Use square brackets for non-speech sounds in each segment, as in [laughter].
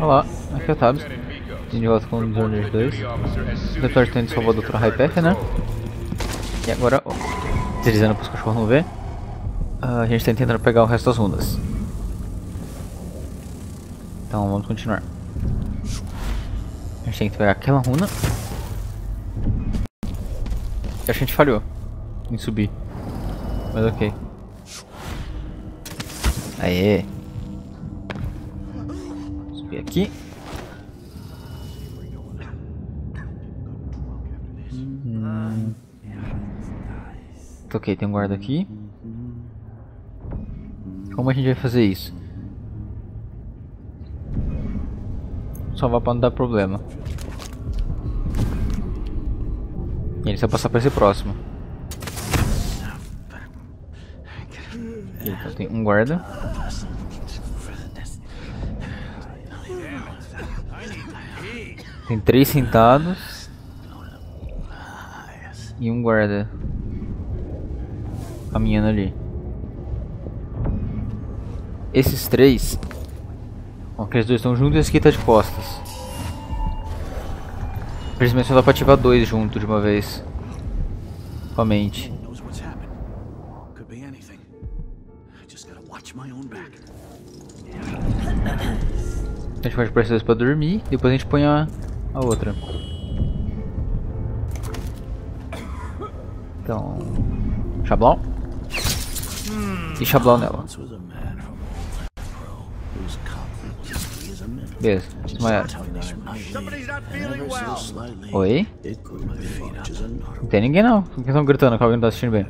Olá, aqui é o Tabs. De volta com o Dishonored 2. O Dr. Tendo salvou a Dra. Hypef, né? E agora, ó, deslizando para os cachorros não ver, a gente está tentando pegar o resto das runas. Então vamos continuar. A gente tem que pegar aquela runa. E a gente falhou em subir. Mas ok. Aê! Subir aqui. Hum. Ok, tem um guarda aqui. Como a gente vai fazer isso? Salvar pra não dar problema. E ele só passar pra esse próximo. Então tem um guarda. Tem três sentados. E um guarda. Caminhando ali. Esses três. Aqueles dois estão juntos e esse aqui tá de costas. Infelizmente só dá pra ativar dois junto de uma vez. My own back. A gente pode precisar pra dormir, depois a gente põe a, a outra. Então. Xablão. E xablão nela. Beleza. Slightly, Oi? Não tem ninguém não. Por que estão gritando que alguém não tá assistindo bem?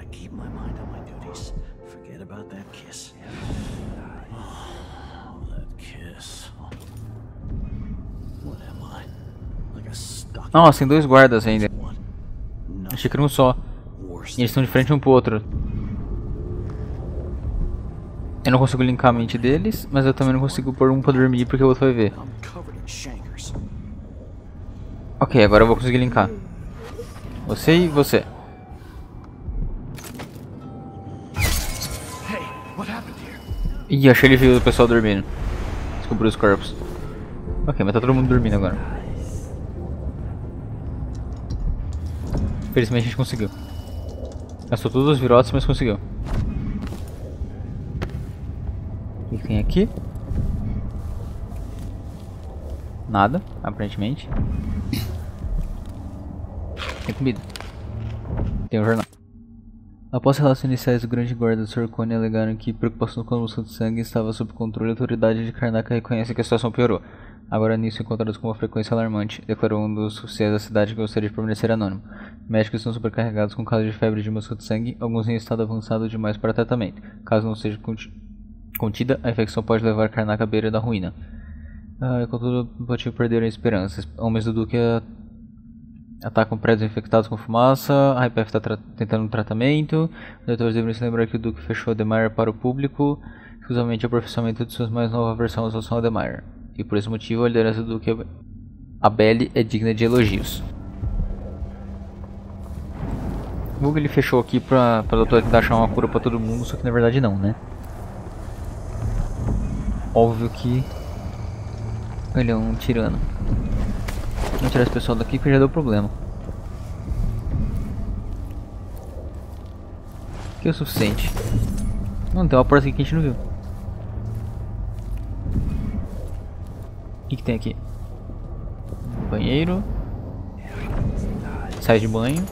Nossa, tem dois guardas ainda. Achei que era um só. E eles estão de frente um pro outro. Eu não consigo linkar a mente deles, mas eu também não consigo pôr um pra dormir porque o outro vai ver. Ok, agora eu vou conseguir linkar. Você e você. Ih, achei ele viu o pessoal dormindo. Descobriu os corpos. Ok, mas tá todo mundo dormindo agora. Felizmente a gente conseguiu. Gastou todos os virotes, mas conseguiu. Que tem aqui? Nada, aparentemente. Tem comida. Tem um jornal. Após relações iniciais, o grande guarda Sorcone alegaram que preocupação com a música de sangue estava sob controle e a autoridade de Karnaka reconhece que a situação piorou. Agora nisso encontrados com uma frequência alarmante, declarou um dos oficiais da cidade que gostaria de permanecer anônimo. Médicos estão sobrecarregados com casos de febre de mosca de sangue, alguns em estado avançado demais para tratamento. Caso não seja conti- contida, a infecção pode levar Karnaka à beira da ruína. Ah, contudo, o motivo perderam a esperança. Homens do Duque atacam prédios infectados com fumaça, a IPF está tentando um tratamento, os leitores deveriam se lembrar que o Duque fechou a Demeyer para o público, exclusivamente o aperfeiçoamento de sua mais nova versão em relação a Demeyer. E por esse motivo, a liderança do Duque Abel é digna de elogios. O Google ele fechou aqui pra, pra doutora tentar achar uma cura pra todo mundo, só que na verdade não, né? Óbvio que ele é um tirano. Vamos tirar esse pessoal daqui porque já deu problema. Que é o suficiente. Não, tem uma porta aqui que a gente não viu. Que, que tem aqui? Banheiro. Sai de banho.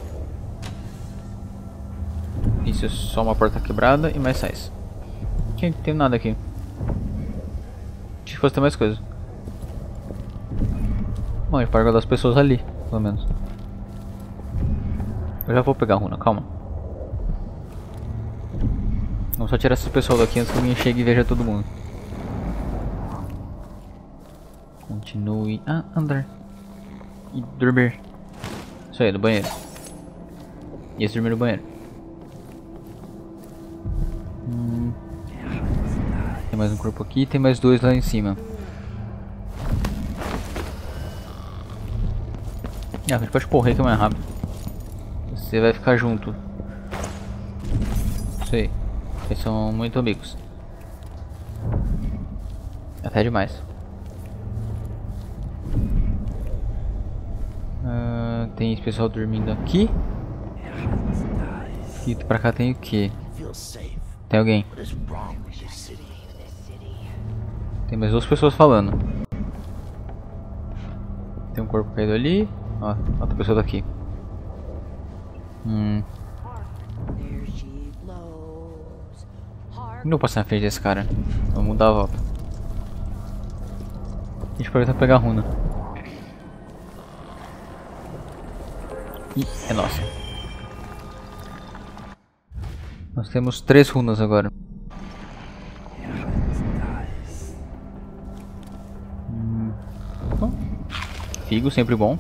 Isso é só uma porta quebrada e mais sais. Não tem nada aqui. Achei que fosse ter mais coisa. Bom, a gente guardar as pessoas ali, pelo menos. Eu já vou pegar a runa, calma. Vamos só tirar esse pessoal daqui antes que alguém chegue e veja todo mundo. Continue a andar. E dormir. Isso aí, do banheiro. E esse dormir no banheiro. Hum. Tem mais um corpo aqui tem mais dois lá em cima. Ah, a gente pode correr que é mais rápido. Você vai ficar junto. Sei. Eles são muito amigos. Até demais. Tem esse pessoal dormindo aqui. E pra cá tem o que? Tem alguém. Tem mais duas pessoas falando. Tem um corpo caído ali. Ó, outra pessoa daqui. Hum. Não vou passar na frente desse cara. Vamos dar a volta. A gente pode tentar pegar a runa. É nossa. Nós temos três runas agora. Hum. Figo, sempre bom.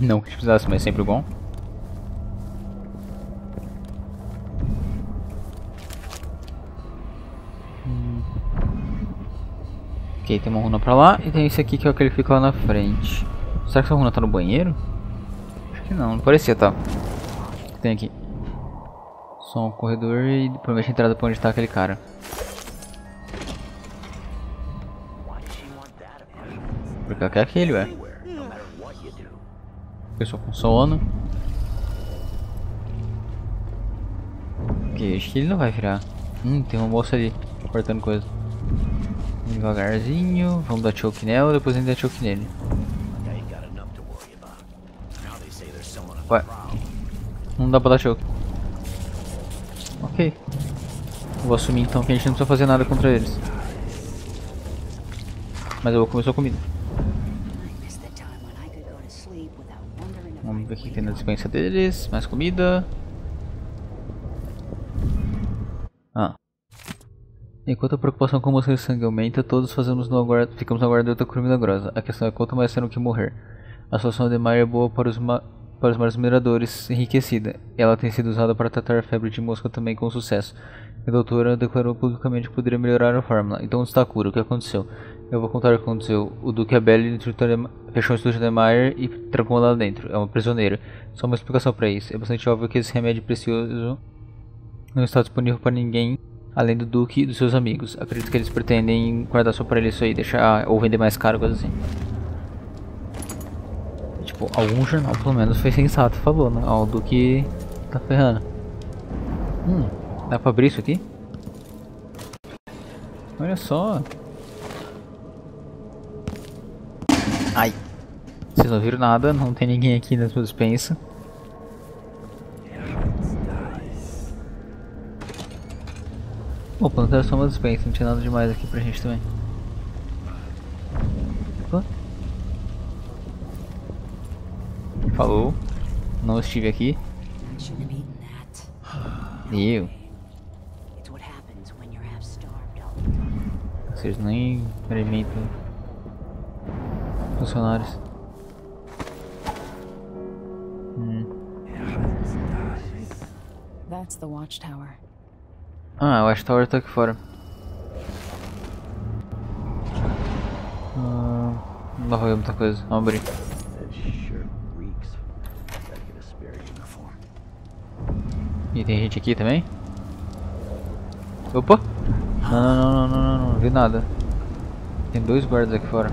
Não que precisasse, mas sempre bom. Ok, tem uma runa pra lá e tem esse aqui que é o que ele fica lá na frente. Será que essa runa tá no banheiro? Que não, não parecia, tá? Tem aqui. Só um corredor e provavelmente a entrada pra onde tá aquele cara. Porque aqui é aquele, ué. Pessoa com sono. Ok, acho que ele não vai virar. Hum, tem uma moça ali cortando coisa. Devagarzinho, vamos dar choke nela, depois a gente dá choke nele. Ué, não dá pra dar choke. Ok. Vou assumir então que a gente não precisa fazer nada contra eles. Mas eu vou comer sua comida. Vamos ver o que tem na sequência deles. Mais comida. Ah. Enquanto a preocupação com a de sangue aumenta, todos fazemos no aguardo, ficamos no aguardo de outra cura milagrosa. A questão é quanto mais serão que morrer. A solução de Maia é boa para os, para os mares mineradores, enriquecida. Ela tem sido usada para tratar a febre de mosca também com sucesso. A doutora declarou publicamente que poderia melhorar a fórmula. Então está a cura? O que aconteceu? Eu vou contar o que aconteceu. O Duque Abel fechou o estúdio de Meyer e trancou lá dentro. É uma prisioneira. Só uma explicação para isso. É bastante óbvio que esse remédio precioso não está disponível para ninguém além do Duque e dos seus amigos. Acredito que eles pretendem guardar só para ele isso aí, deixar ou vender mais caro, coisa assim. Tipo, algum jornal pelo menos foi sensato falou, né? Ó, o Duque tá ferrando. Hum, dá pra abrir isso aqui? Olha só. Ai. Vocês não viram nada, não tem ninguém aqui na sua dispensa. Bom, plantar só uma dispensa, não tinha nada demais aqui pra gente também. Opa. Falou. Não estive aqui. Eu. Vocês nem alimentam funcionários. Hum. Ah, o watchtower tá aqui fora. Ah, não dá pra ver muita coisa. Vamos abrir. E tem gente aqui também? Opa! Não, não, não, não, não, não, não vi nada. Tem dois guardas aqui fora.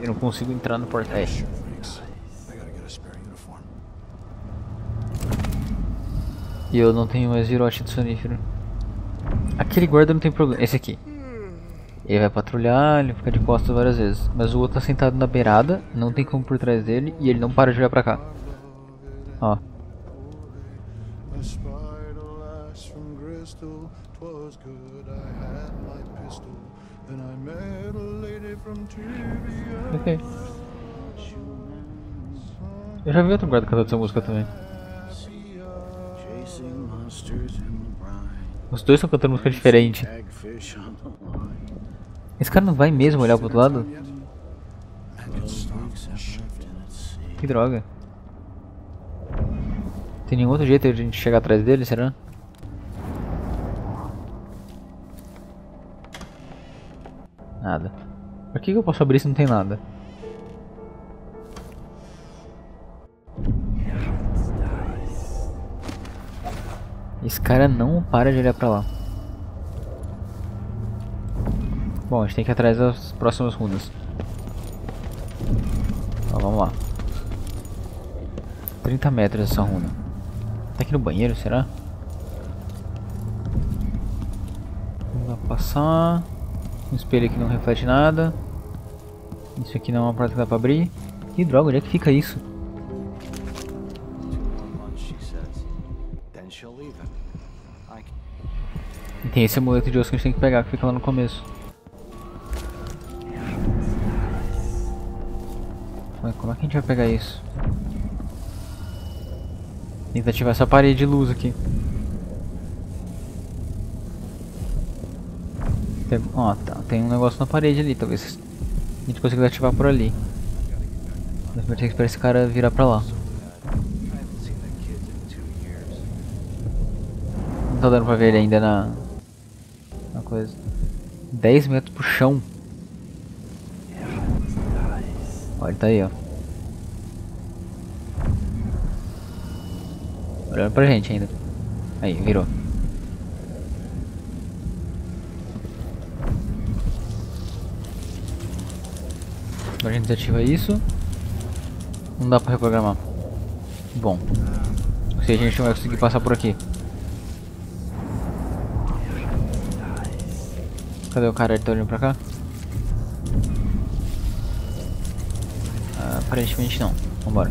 Eu não consigo entrar no portal. É. E eu não tenho mais virote de sonífero. Aquele guarda não tem problema. Esse aqui. Ele vai patrulhar, ele fica de costas várias vezes. Mas o outro tá sentado na beirada, não tem como por trás dele e ele não para de olhar pra cá. Ó. Ok. Eu já vi outro guarda cantando essa música também. Os dois estão cantando música diferente. Esse cara não vai mesmo olhar pro outro lado? Que droga. Tem nenhum outro jeito de a gente chegar atrás dele, será? Nada. Por que, que eu posso abrir se não tem nada? Esse cara não para de olhar pra lá. Bom, a gente tem que ir atrás das próximas runas. Ó, vamos lá. 30 metros essa runa. Tá aqui no banheiro, será? Vamos lá passar. Um espelho aqui não reflete nada. Isso aqui não é uma porta que dá pra abrir. Que droga, onde é que fica isso? E tem esse amuleto de osso que a gente tem que pegar, que fica lá no começo. Ué, como é que a gente vai pegar isso? Tenta ativar essa parede de luz aqui. Tem, ó, tá, tem um negócio na parede ali, talvez a gente consiga ativar por ali. Mas vai ter que esperar esse cara virar pra lá. Não tá dando pra ver ele ainda na. Na coisa. 10 metros pro chão. Ó, ele tá aí, ó. Olhando pra gente ainda. Aí, virou. Agora a gente desativa isso. Não dá pra reprogramar. Bom. Se a gente não vai conseguir passar por aqui. Cadê o cara? Ele tá olhando pra cá? Ah, aparentemente não. Vambora.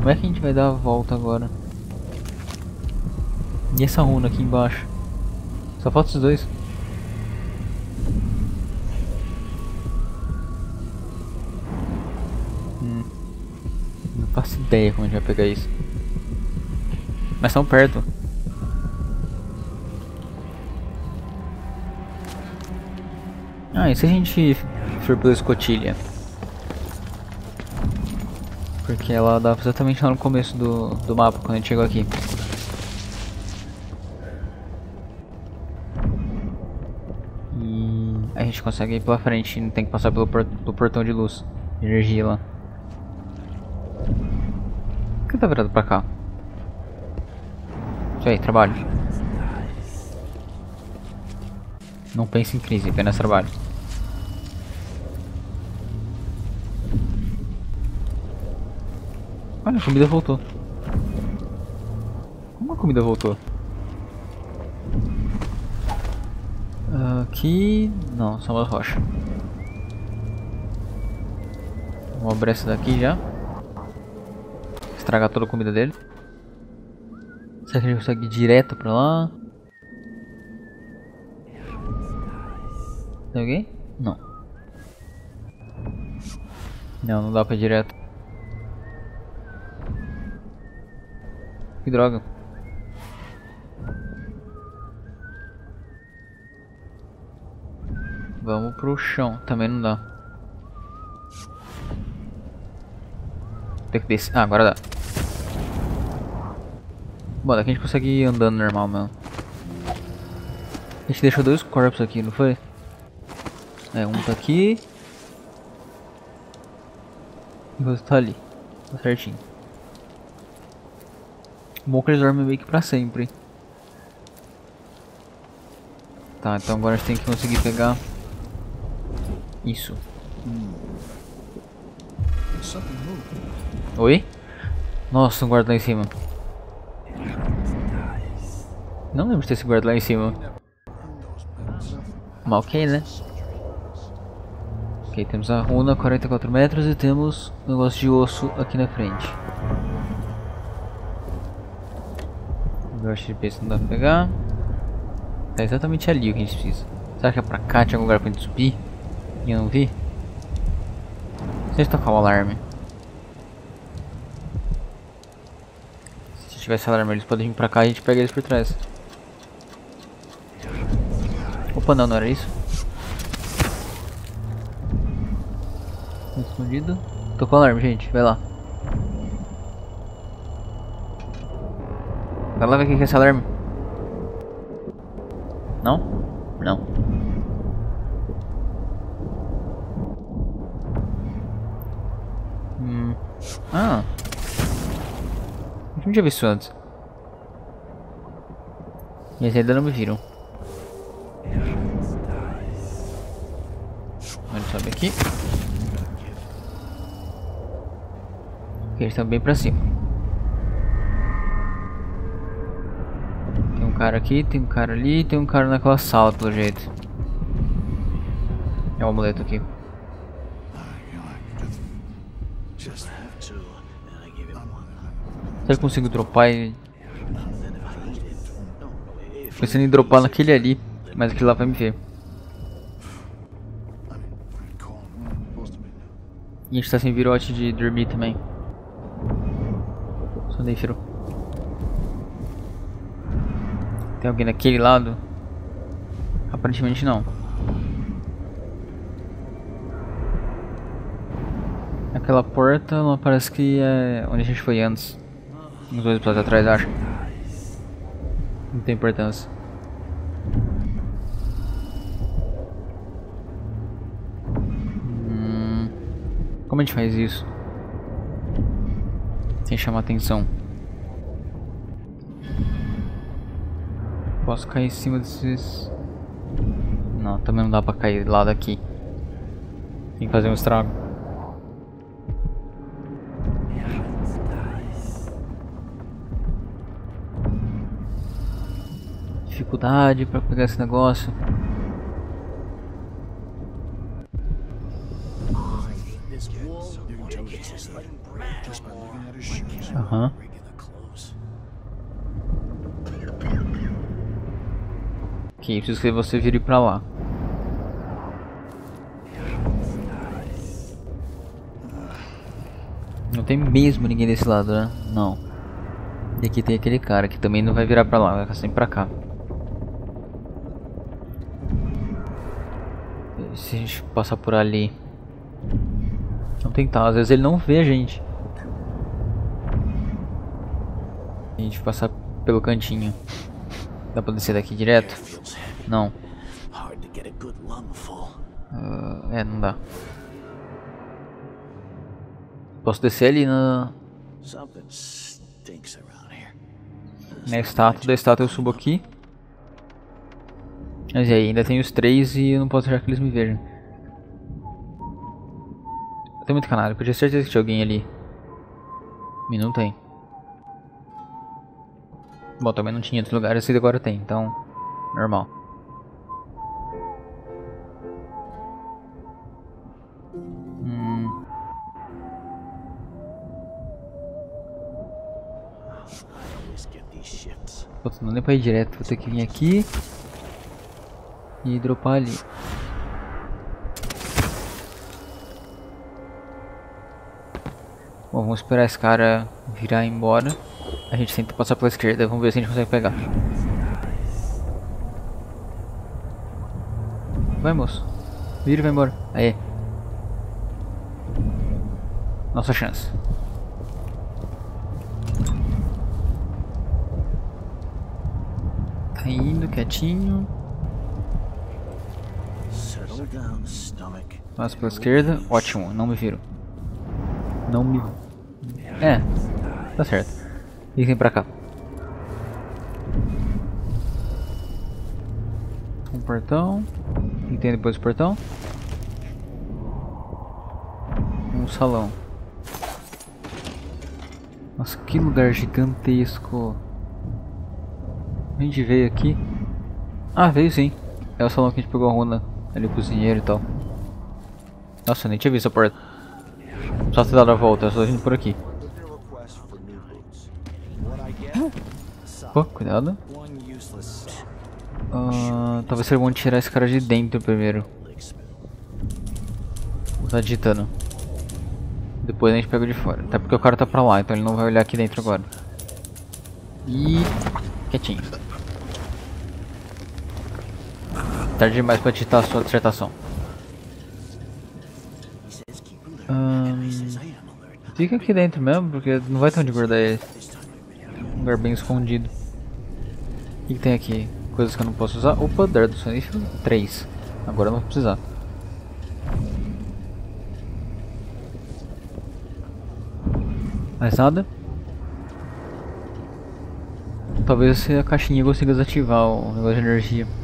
Como é que a gente vai dar a volta agora? E essa runa aqui embaixo? Só falta os dois. Hum. Não faço ideia como a gente vai pegar isso. Mas são perto. Ah, e se a gente for pela escotilha? Porque ela dá exatamente lá no começo do, do mapa, quando a gente chegou aqui. E a gente consegue ir pela frente, não tem que passar pelo, pelo portão de luz, de energia lá. Por que tá virado pra cá? Isso aí, trabalho. Não pense em crise, apenas trabalho. Olha, a comida voltou. Como a comida voltou? Aqui... Não, só uma rocha. Vamos abrir essa daqui já. Estragar toda a comida dele. Será que a gente consegue ir direto pra lá? Tem alguém? Não. Não, não dá pra ir direto. Que droga. Vamos pro chão, também não dá. Tem que descer. Ah, agora dá. Bom, daqui a gente consegue ir andando normal mesmo. A gente deixou dois corpos aqui, não foi? É, um tá aqui. E o outro tá ali. Tá certinho. Bom que eles dormem meio que pra sempre. Tá, então agora a gente tem que conseguir pegar isso. Oi? Nossa, um guarda lá em cima. Não lembro de ter esse guarda lá em cima. Mas ok, né? Ok, temos a runa 44 metros e temos um negócio de osso aqui na frente. Eu acho que não dá pra pegar. Tá exatamente ali o que a gente precisa. Será que é pra cá? Tinha algum lugar pra gente subir? E eu não vi? Se a gente tocar o alarme. Se tivesse alarme eles podem vir pra cá e a gente pega eles por trás. Opa, não, não era isso. Tá escondido. Tocou o alarme, gente. Vai lá. Vai lá ver o que é esse alarme. Não? Não. Hum. Ah. Eu não tinha visto antes. E eles ainda não me viram. Gente sobe. Aqui eles estão bem pra cima. Cara aqui, tem um cara ali, tem um cara naquela sala pelo jeito. É o amuleto aqui. Será que consigo dropar if Pensando em dropar naquele ali, mas aquele lá vai me ver. E a gente tá sem virote de dormir também. Só dei firo. Tem alguém naquele lado? Aparentemente não. Aquela porta parece que é onde a gente foi antes. Uns dois episódios atrás, acho. Não tem importância. Hum, como a gente faz isso? Sem chamar atenção. Posso cair em cima desses... Não, também não dá pra cair lá daqui. Tem que fazer um estrago. Dificuldade pra pegar esse negócio. Aham. Ok, preciso que você vire pra lá. Não tem mesmo ninguém desse lado, né? Não. E aqui tem aquele cara que também não vai virar pra lá, vai ficar sempre pra cá. Se a gente passar por ali. Vamos tentar, às vezes ele não vê a gente. A gente passar pelo cantinho. Dá pra descer daqui direto? Não. Ah, é, não dá. Posso descer ali na, na estátua. Da estátua eu subo aqui. Mas e aí, ainda tem os três e eu não posso deixar que eles me vejam. Tem muito canalha, eu tinha certeza que tinha alguém ali. E não tem. Bom, também não tinha outros lugares e agora tem, então. Normal. Não deu pra ir direto, vou ter que vir aqui e dropar ali. Bom, vamos esperar esse cara virar embora. A gente tenta passar pela esquerda, vamos ver se a gente consegue pegar. Vai, moço. Vira e vai embora. Aê. Nossa chance. Tá indo quietinho. Settle down, stomach. Passa pela esquerda. Ótimo, não me viro. Não me. É, tá certo. E vem pra cá. Um portão. O que tem depois do portão? Um salão. Nossa, que lugar gigantesco. A gente veio aqui. Ah, veio sim. É o salão que a gente pegou a runa. Ali o cozinheiro e tal. Nossa, eu nem tinha visto a porta. Só ter dado a volta, é só a gente por aqui. [coughs] Pô, cuidado. Ah, talvez seja bom tirar esse cara de dentro primeiro. Tá digitando. Depois a gente pega de fora. Até porque o cara tá pra lá, então ele não vai olhar aqui dentro agora. E... Quietinho. Tarde demais pra digitar a sua dissertação. Ahn, fica aqui dentro mesmo, porque não vai ter onde guardar ele. Um lugar bem escondido. O que, que tem aqui? Coisas que eu não posso usar. Opa, dardo sonífero 3. Agora eu não vou precisar. Mais nada? Talvez a caixinha consiga desativar o negócio de energia.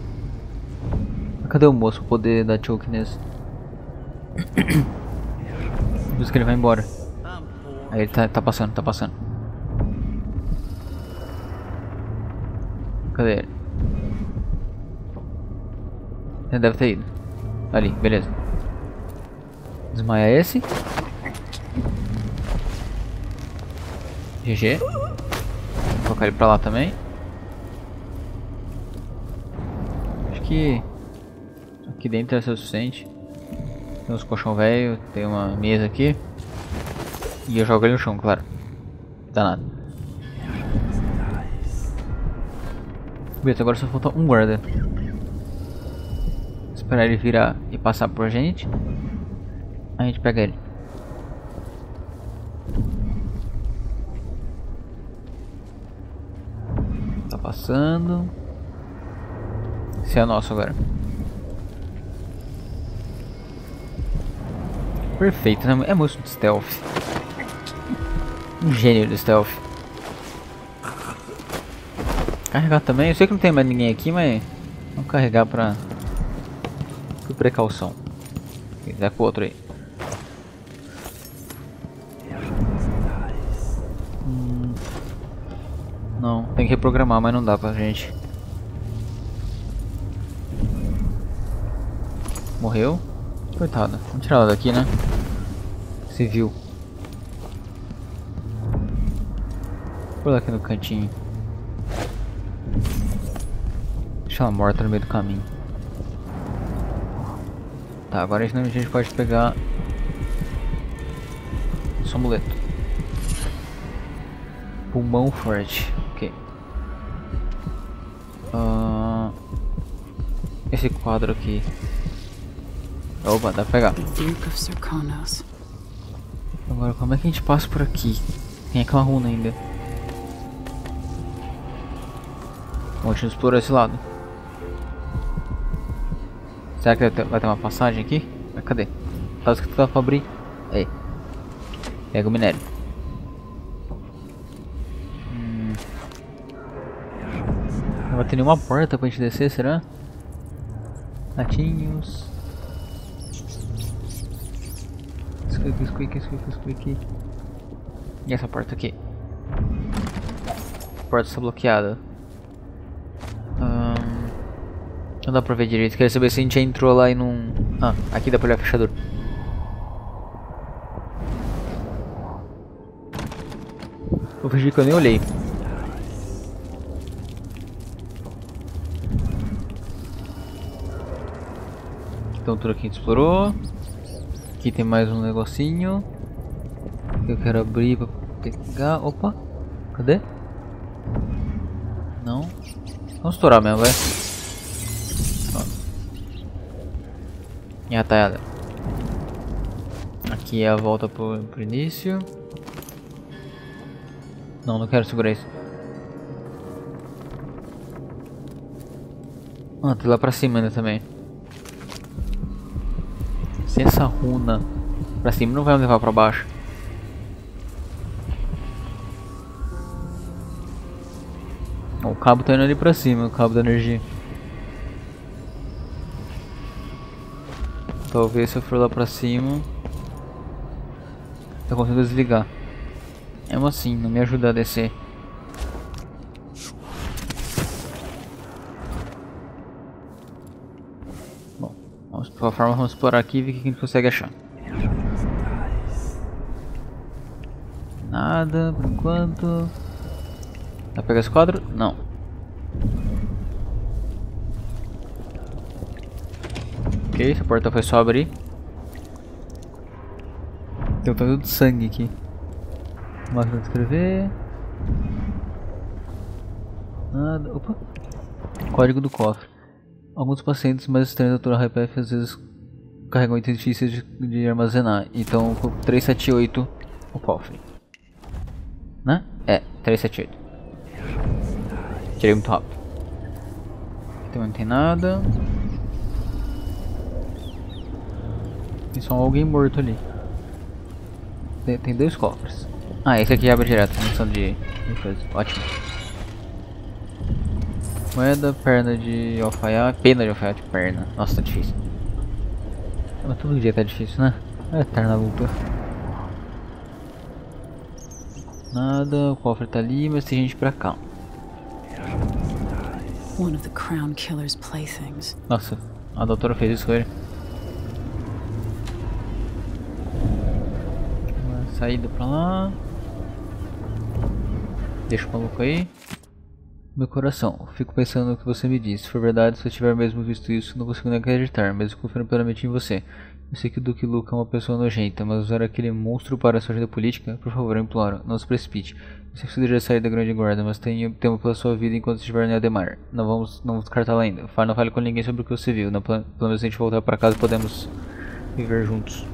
Cadê o moço pra poder dar choke nesse? [coughs] Por isso que ele vai embora. Aí ele tá, tá passando, tá passando. Cadê ele? Ele deve ter ido. Ali, beleza. Desmaia esse. GG. Vou colocar ele pra lá também. Acho que aqui dentro é o suficiente. Tem uns colchão velho, tem uma mesa aqui. E eu jogo ele no chão, claro. Danado. Beleza, agora só falta um guarda. Esperar ele virar e passar por gente. A gente pega ele. Tá passando. Esse é nosso agora. Perfeito, né? É muito de stealth. Um gênio do stealth. Carregar também. Eu sei que não tem mais ninguém aqui, mas vamos carregar pra, por precaução. Quiser com o outro aí. Hum, não, tem que reprogramar, mas não dá pra gente. Morreu? Coitada. Vamos tirar ela daqui, né? Civil. Por aqui no cantinho. Deixa ela morta no meio do caminho. Tá, agora a gente pode pegar esse amuleto. Pulmão forte. Ok. Ah, esse quadro aqui. Opa, dá pra pegar. Agora como é que a gente passa por aqui? Tem aquela runa ainda. Bom, deixa eu explorar esse lado. Será que vai ter, uma passagem aqui? Mas cadê? Tá escrito lá pra abrir. Aí. Pega o minério. Hum. Não vai ter nenhuma porta pra gente descer, será? Ratinhos. Squeak, squeak, squeak, squeak. E essa porta aqui? A porta está bloqueada. Ahn, não dá pra ver direito. Queria saber se a gente já entrou lá e não. Ah, aqui dá pra olhar a fechadura. Vou fingir que eu nem olhei. Então tudo aqui a gente explorou. Aqui tem mais um negocinho. Que eu quero abrir pra pegar. Opa! Cadê? Não. Vamos estourar mesmo, vai. E tá ela. Aqui é a volta pro, pro início. Não, não quero segurar isso. Ah, tem lá pra cima ainda também. Essa runa pra cima não vai me levar pra baixo. O cabo tá indo ali pra cima, o cabo da energia. Talvez se eu for lá pra cima Eu consigo desligar Mesmo assim, não me ajuda a descer qualquer forma vamos explorar aqui e ver o que a gente consegue achar Nada, por enquanto Vai pegar esse quadro? Não Ok, essa porta foi só abrir. Tem um tanto de sangue aqui. Máquina de escrever. Nada. Opa. Código do cofre. Alguns pacientes mais estranhos da Dra. HPF às vezes carregam itens difíceis de, de armazenar. Então, 378 o cofre. Né? É, 378. Tirei muito rápido. Também não tem nada. Tem só alguém morto ali. Tem, tem dois cofres. Ah, esse aqui abre direto, função de, de coisa. Ótimo. Moeda, perna de alfaiate. Pena de alfaiate, perna. Nossa, tá difícil. Mas todo dia tá difícil, né? É eterna luta. Nada, o cofre tá ali, mas tem gente pra cá. One of the Crown Killer's playthings. Nossa, a doutora fez isso com ele. Uma saída pra lá. Deixa o maluco aí. Meu coração, fico pensando no que você me disse. Se for verdade, se eu tiver mesmo visto isso, não consigo nem acreditar, mesmo confiando plenamente em você. Eu sei que o Duque Luke é uma pessoa nojenta, mas usar aquele monstro para sua agenda política, por favor, eu imploro, não se precipite. Eu sei que você deveria sair da grande guarda, mas tenho tempo pela sua vida enquanto estiver em Ademar. Não vamos, não descartá-la ainda. Não fale com ninguém sobre o que você viu. Não, pelo menos a gente voltar para casa podemos viver juntos.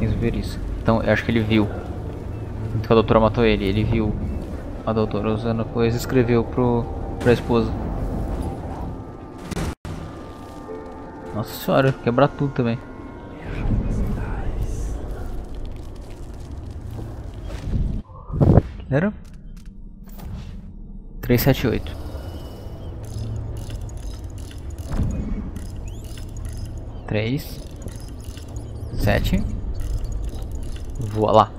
Temos ver isso. Então, eu acho que ele viu. Então a doutora matou ele, ele viu a doutora usando coisa escreveu pro, pra esposa. Nossa senhora, quebrar tudo também. Era? 378 Três Sete Voa lá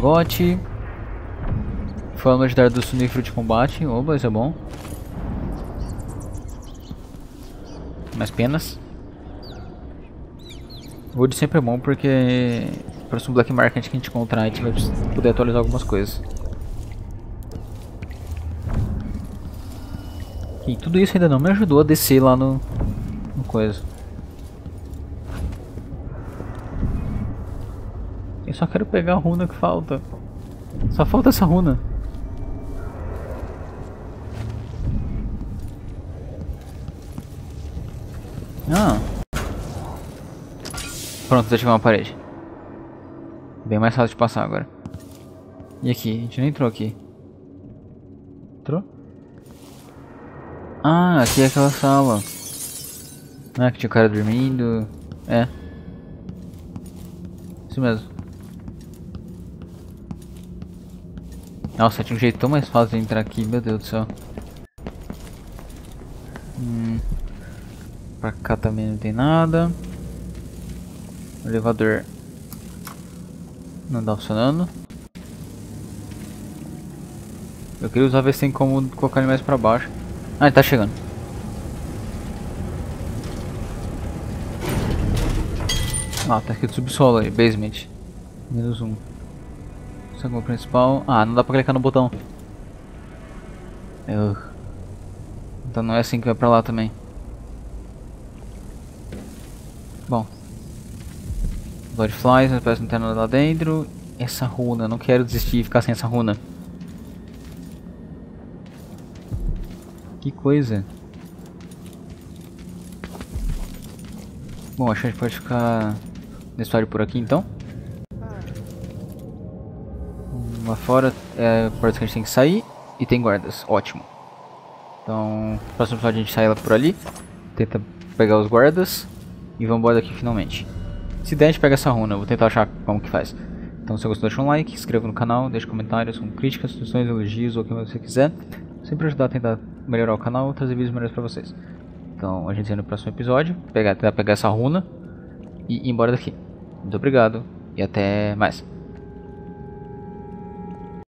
Gote Forma dar do sonífero de combate Oba, isso é bom Mais penas Wood sempre é bom porque próximo Black Market que a gente encontrar, a gente vai poder atualizar algumas coisas. E tudo isso ainda não me ajudou a descer lá no, no coisa. Eu só quero pegar a runa que falta. Só falta essa runa. Ah. Pronto, desativei uma parede. Bem mais fácil de passar agora. E aqui? A gente não entrou aqui. Entrou? Ah, aqui é aquela sala. Ah, que tinha o cara dormindo. É. Isso mesmo. Nossa, tinha um jeito tão mais fácil de entrar aqui, meu Deus do céu. Hum. Pra cá também não tem nada. O elevador não tá funcionando. Eu queria usar ver se tem como colocar ele mais pra baixo. Ah, ele tá chegando. Ah, tá escrito subsolo aí, basement. Menos um. Segundo principal. Ah, não dá pra clicar no botão. Eu... Então não é assim que vai pra lá também. Bom, Blood Flies, parece que não tem nada lá dentro. Essa runa, não quero desistir e ficar sem essa runa. Que coisa. Bom, acho que a gente pode ficar nesse área por aqui então. Lá fora é a porta que a gente tem que sair e tem guardas, ótimo. Então, próximo episódio a gente sai lá por ali, tenta pegar os guardas e vamos embora daqui finalmente. Se der, a gente pega essa runa. Vou tentar achar como que faz. Então, se você gostou, deixa um like, inscreva no canal, deixe comentários com críticas, sugestões, elogios ou o que você quiser. Sempre ajudar a tentar melhorar o canal e trazer vídeos melhores pra vocês. Então, a gente se vê no próximo episódio. Pegar, tentar pegar essa runa e ir embora daqui. Muito obrigado e até mais.